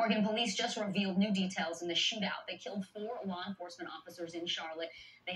Oregon police just revealed new details in the shootout that killed four law enforcement officers in Charlotte. They